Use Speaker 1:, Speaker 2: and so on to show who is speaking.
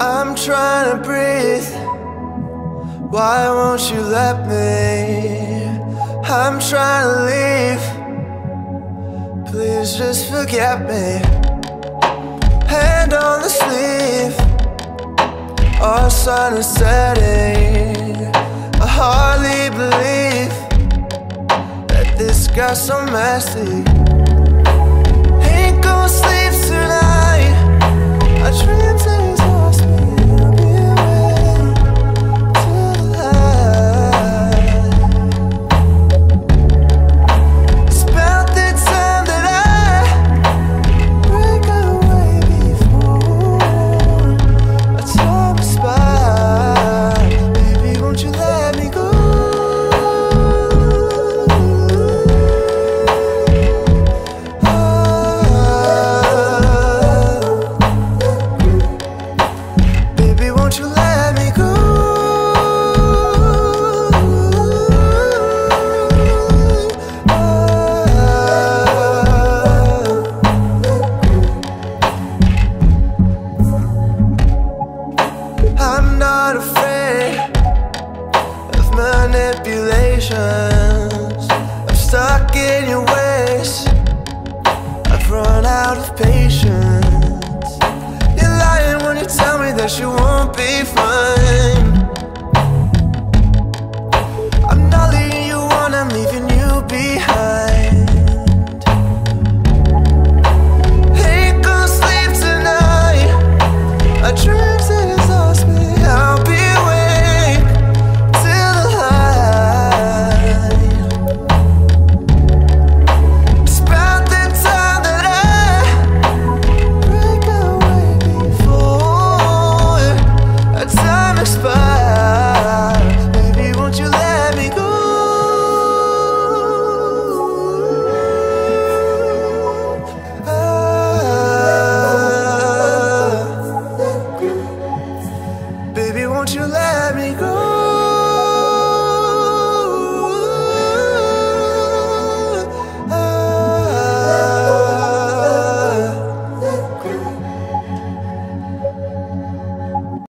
Speaker 1: I'm trying to breathe. Why won't you let me? I'm trying to leave. Please just forget me. Hand on the sleeve. Our sun is setting. A heart this got so messy. Ain't gonna sleep manipulations. I'm stuck in your ways. I've run out of patience. You're lying when you tell me that you won't be fine. won't you let me go?